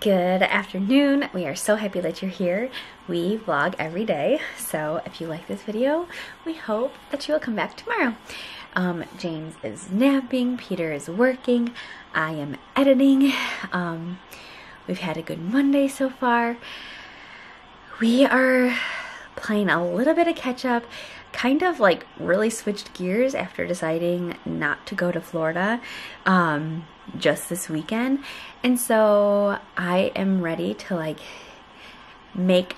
Good afternoon. We are so happy that you're here. We vlog every day, so if you like this video, we hope that you will come back tomorrow. Um, James is napping, Peter is working, I am editing. Um, we've had a good Monday so far. We are playing a little bit of catch up, kind of like really switched gears after deciding not to go to Florida um, just this weekend. And so I am ready to like make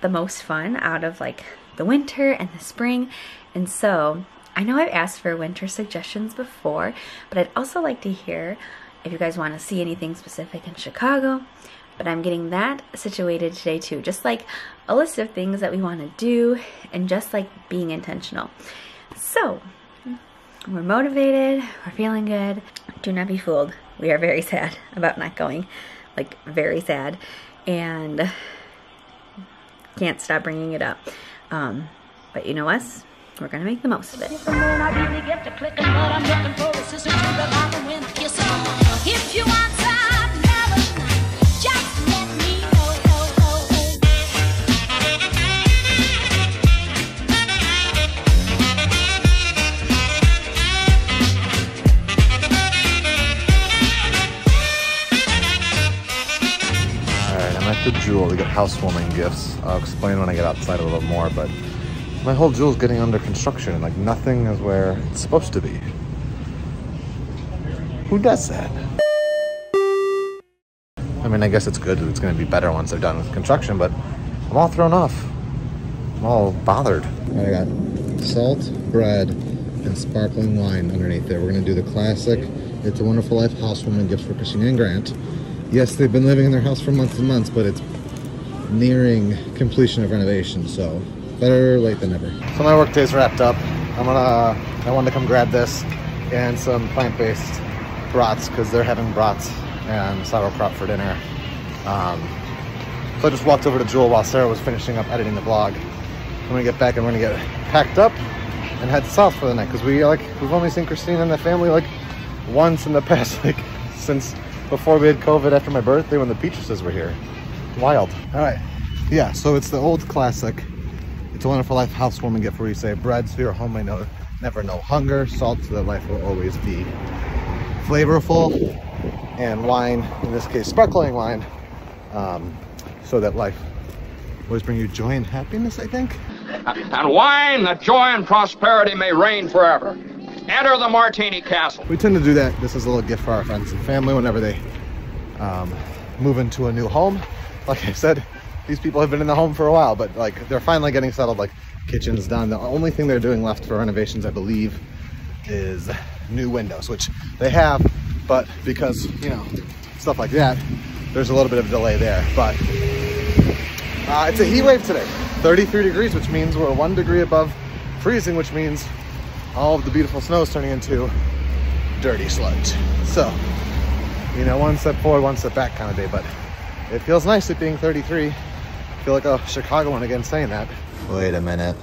the most fun out of like the winter and the spring. And so I know I've asked for winter suggestions before, but I'd also like to hear if you guys want to see anything specific in Chicago. But I'm getting that situated today too. Just like a list of things that we want to do and just like being intentional. So we're motivated, we're feeling good. Do not be fooled. We are very sad about not going. Like, very sad. And can't stop bringing it up. Um, but you know us, we're gonna make the most of it. The Jewel to get housewarming gifts. I'll explain when I get outside a little more, but my whole Jewel's getting under construction like nothing is where it's supposed to be. Who does that? I mean, I guess it's good. It's going to be better once they're done with construction, but I'm all thrown off. I'm all bothered. I got salt, bread, and sparkling wine underneath there. We're going to do the classic It's a Wonderful Life housewarming gifts for Christina and Grant yes, they've been living in their house for months and months, but it's nearing completion of renovation, so better late than never. So my work day's wrapped up. I'm gonna, I wanted to come grab this and some plant-based brats because they're having brats and sauerkraut for dinner. Um, so I just walked over to Jewel while Sarah was finishing up editing the vlog. I'm gonna get back and we're gonna get packed up and head south for the night because we like we've only seen Christine and the family like once in the past like since before we had COVID after my birthday when the Peaches were here. Wild. All right. Yeah, so it's the old classic. It's a wonderful life housewarming gift where you say bread so your home may know, never know hunger, salt so that life will always be flavorful, and wine, in this case sparkling wine, um, so that life always bring you joy and happiness, I think. And wine that joy and prosperity may reign forever. Enter the Martini Castle. We tend to do that. This is a little gift for our friends and family whenever they um, move into a new home. Like I said, these people have been in the home for a while, but like they're finally getting settled, like kitchen's done. The only thing they're doing left for renovations, I believe, is new windows, which they have, but because, you know, stuff like that, there's a little bit of a delay there. But uh, it's a heat wave today, 33 degrees, which means we're one degree above freezing, which means all of the beautiful snow is turning into dirty sludge. So, you know, one step forward, one step back kind of day, but it feels nice it being 33. I feel like a Chicagoan again saying that. Wait a minute.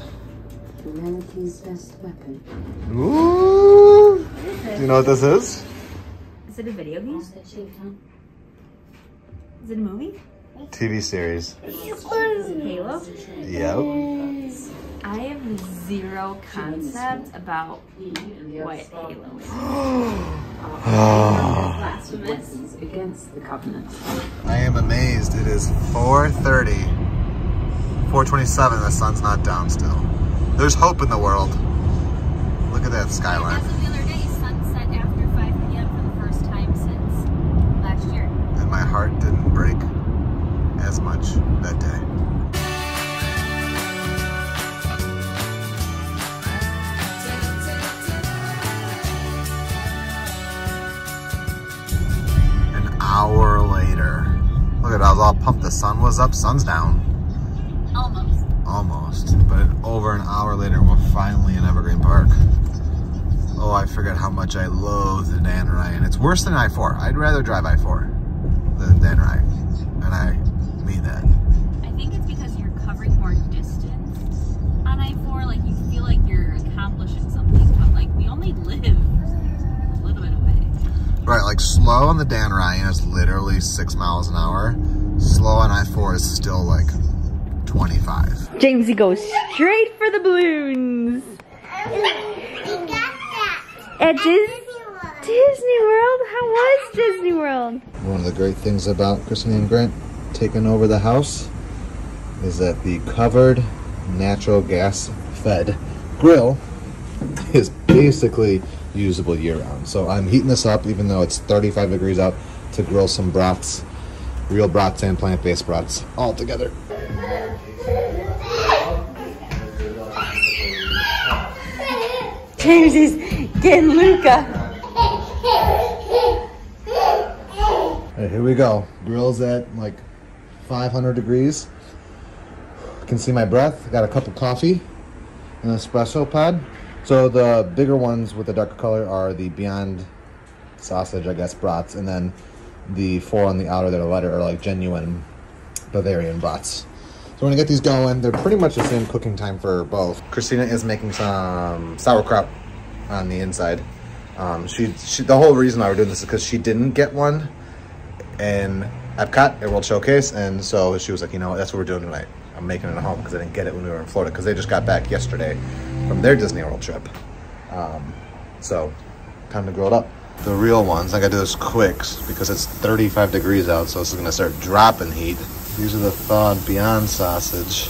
Humanity's best weapon. Ooh! Do you know what this is? Is it a video game? Is it a movie? TV series. Halo? Yep. I have zero concept about what Halo is. Blasphemous against the covenant. I am amazed. It is 4.30. 4.27, the sun's not down still. There's hope in the world. Look at that skyline. 12. The sun was up, sun's down. Almost. Almost. But over an hour later, we're finally in Evergreen Park. Oh, I forget how much I loathe the Dan Ryan. It's worse than I-4. I'd rather drive I-4 than Dan Ryan. And I mean that. I think it's because you're covering more distance on I-4. Like, you feel like you're accomplishing something. But, like, we only live a little bit away. Right, like, slow on the Dan Ryan is literally six miles an hour Slow on I-4 is still like 25. Jamesy goes straight for the balloons. At Dis Disney World? How was Disney World? One of the great things about Christine and Grant taking over the house is that the covered natural gas fed grill is basically usable year round. So I'm heating this up even though it's 35 degrees out to grill some brats, real brats and plant-based brats all together. James is getting Luca. Here we go. Grill's at like 500 degrees. can see my breath. Got a cup of coffee, and an espresso pod. So the bigger ones with the darker color are the Beyond sausage, I guess, brats, and then the four on the outer that are lighter are like genuine Bavarian brats. So we're gonna get these going. They're pretty much the same cooking time for both. Christina is making some sauerkraut on the inside. Um, she, she, the whole reason why we're doing this is because she didn't get one in Epcot at World Showcase, and so she was like, you know, that's what we're doing tonight. I'm making it at home because I didn't get it when we were in Florida because they just got back yesterday from their Disney World trip. Um, so, time to grill it up. The real ones, I gotta do this quick because it's 35 degrees out, so this is gonna start dropping heat. These are the thawed Beyond sausage.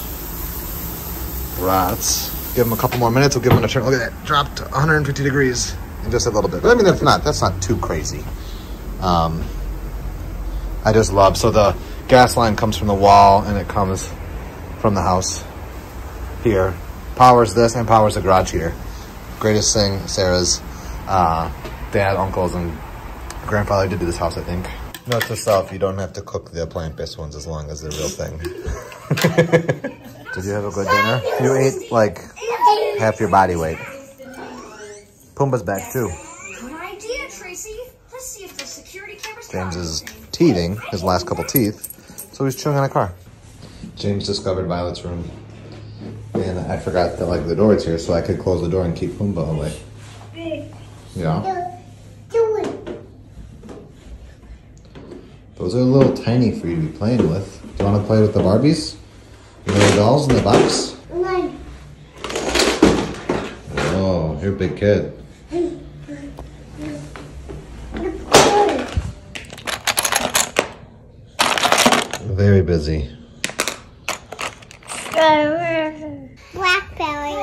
Brats. Give them a couple more minutes, we'll give them a turn. Look at that, dropped 150 degrees in just a little bit. But I mean, that's not, that's not too crazy. Um, I just love, so the gas line comes from the wall and it comes from the house here. Powers this and powers the garage heater. Greatest thing, Sarah's uh, dad, uncles, and grandfather did to this house, I think. Note to self, you don't have to cook the plant-based ones as long as they're real thing. did you have a good dinner? You ate like half your body weight. Pumbaa's back too. Good idea, Tracy. Let's see if the security cameras James is teething, his last couple teeth, so he's chewing on a car. James discovered Violet's room. And I forgot that like the door is here, so I could close the door and keep Pumbaa away. Yeah. Those are a little tiny for you to be playing with. Do you want to play with the Barbies? You know the dolls in the box? Oh, you're a big kid. Very busy. Blackberry.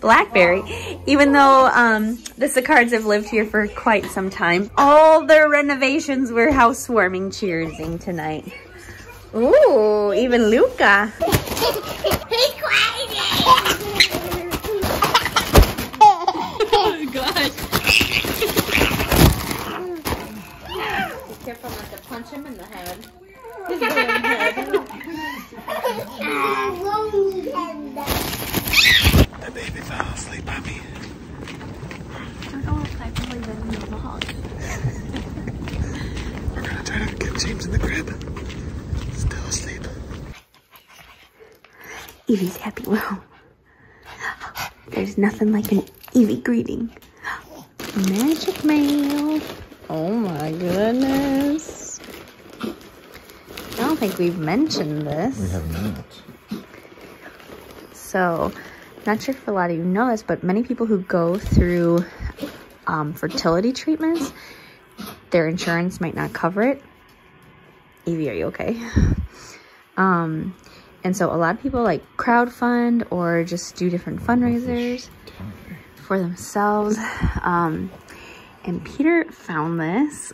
Blackberry. Even though um, the Sicards have lived here for quite some time, all their renovations were housewarming cheersing tonight. Ooh, even Luca. He's crazy. Careful not to punch him in the head. The baby fell asleep, puppy. We're gonna try to get James in the crib. Still asleep. Evie's happy well. There's nothing like an Evie greeting. Magic mail. Oh my goodness. I don't think we've mentioned this. We have not. So, not sure if a lot of you know this, but many people who go through um, fertility treatments, their insurance might not cover it. Evie, are you okay? Um, and so a lot of people like crowdfund or just do different fundraisers for themselves. Um, and Peter found this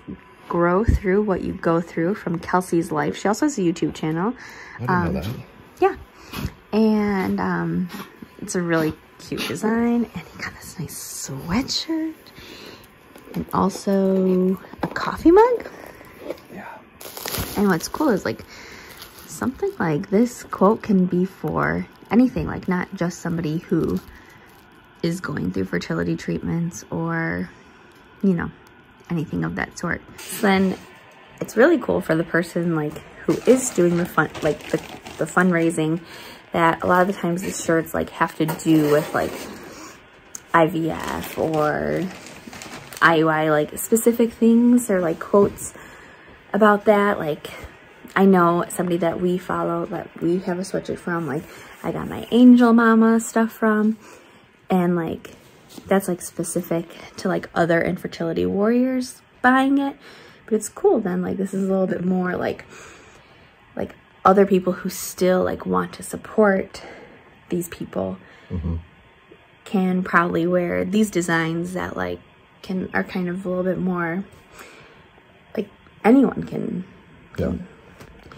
grow through what you go through from Kelsie's life. She also has a YouTube channel. Um. Yeah. And um, it's a really cute design. And he got this nice sweatshirt. And also a coffee mug. And what's cool is like something like this quote can be for anything, like not just somebody who is going through fertility treatments or, you know, anything of that sort. So then it's really cool for the person like who is doing the fun, like the, the fundraising that a lot of the times the shirts like have to do with like IVF or IUI like specific things or like quotes about that. Like I know somebody that we follow that we have a sweatshirt from. Like I got my Angel Mama stuff from, and like that's like specific to like other infertility warriors buying it. But it's cool then. Like this is a little bit more like like other people who still like want to support these people mm-hmm. can proudly wear these designs that like can are kind of a little bit more anyone can Yeah.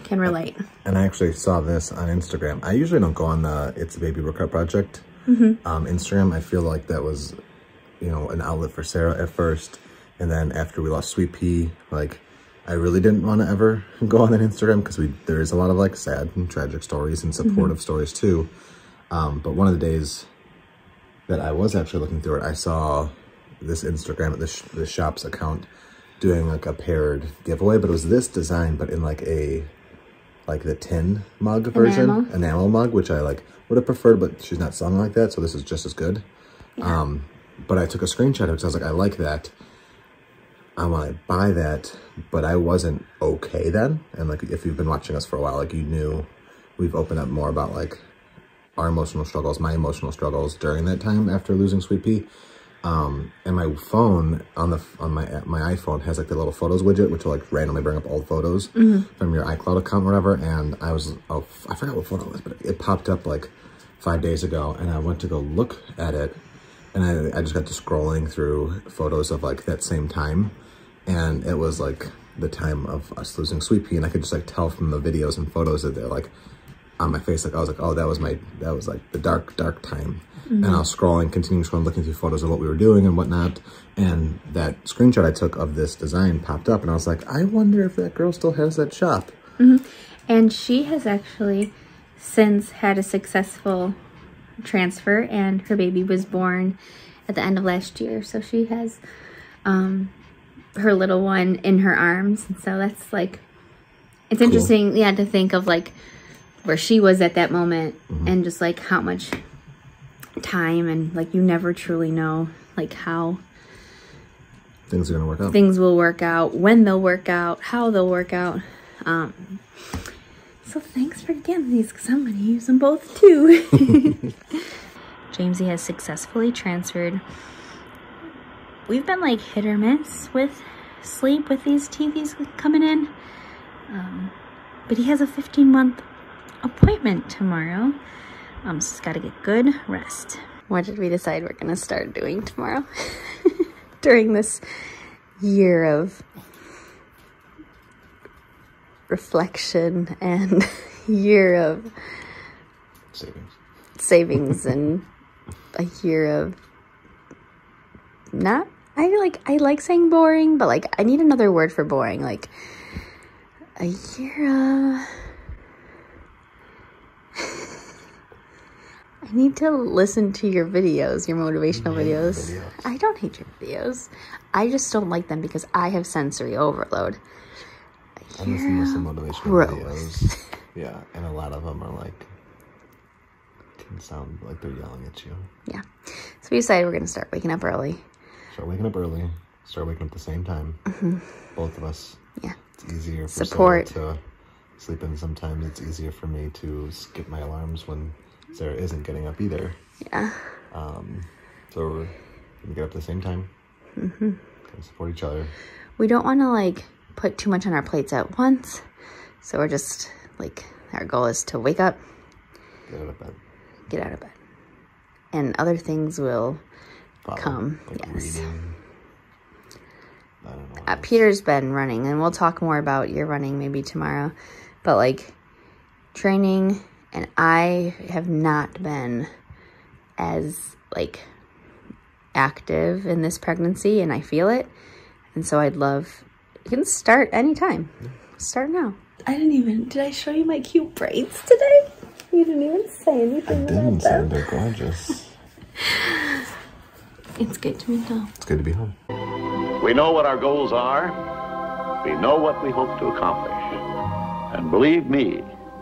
can relate. And I actually saw this on Instagram. I usually don't go on the It's a Baby Workout Project um, Instagram. I feel like that was, you know, an outlet for Sarah at first. And then after we lost Sweet Pea, like, I really didn't want to ever go on that Instagram because we there is a lot of like sad and tragic stories and supportive stories too. Um, but one of the days that I was actually looking through it, I saw this Instagram, this, sh- this shop's account doing like a paired giveaway, but it was this design, but in like a like the tin mug version, Enamel. enamel mug, which I like would have preferred, but she's not selling like that, so this is just as good. Um, but I took a screenshot of it because I was like, I like that. I want to buy that, but I wasn't okay then. And like, if you've been watching us for a while, like you knew we've opened up more about like our emotional struggles, my emotional struggles during that time after losing Sweet Pea. Um, and my phone on the on my my iPhone has like the little photos widget, which will like randomly bring up old photos from your iCloud account, or whatever. And I was oh, I forgot what photo it was, but it popped up like five days ago, and I went to go look at it, and I I just got to scrolling through photos of like that same time, and it was like the time of us losing Sweet Pea, and I could just like tell from the videos and photos that they're like on my face, like I was like, oh, that was my, that was like the dark, dark time. And I was scrolling, continuing scrolling, looking through photos of what we were doing and whatnot. And that screenshot I took of this design popped up, and I was like, I wonder if that girl still has that shop. And she has actually since had a successful transfer and her baby was born at the end of last year. So she has um her little one in her arms. And so that's like it's interesting, yeah, to think of like where she was at that moment and just like how much time and like you never truly know like how Things are gonna work out. things will work out, when they'll work out, how they'll work out. Um, so thanks for getting these because I'm going to use them both too. Jamesy has successfully transferred. We've been like hit or miss with sleep with these TVs coming in. Um, but he has a 15 month appointment tomorrow. Um, so he's got to get good rest. What did we decide we're going to start doing tomorrow? During this year of reflection and year of Savings. savings and a year of not I like I like saying boring, but like I need another word for boring. Like a year of I need to listen to your videos, your motivational videos. videos. I don't hate your videos. I just don't like them because I have sensory overload. I listen to some motivational Gross. videos. Yeah, and a lot of them are like, can sound like they're yelling at you. Yeah. So we decided we're gonna start waking up early. Start waking up early. Start waking up at the same time. Mm-hmm. Both of us. Yeah. It's easier for Support. To sleep in sometimes. It's easier for me to skip my alarms when Sarah isn't getting up either. Yeah. Um, so we're gonna get up at the same time. Mm-hmm. Support each other. we don't want to like put too much on our plates at once. So we're just like, our goal is to wake up, Get out of bed. get out of bed. And other things will Follow, come. Like yes. reading. I don't know. Uh, Peter's been running, and we'll talk more about your running maybe tomorrow. But like training, and I have not been as like active in this pregnancy, and I feel it. And so I'd love, you can start anytime. Start now. I didn't even, did I show you my cute braids today? You didn't even say anything I Didn't say they're gorgeous. It's good to be home. It's good to be home. We know what our goals are. We know what we hope to accomplish. And believe me,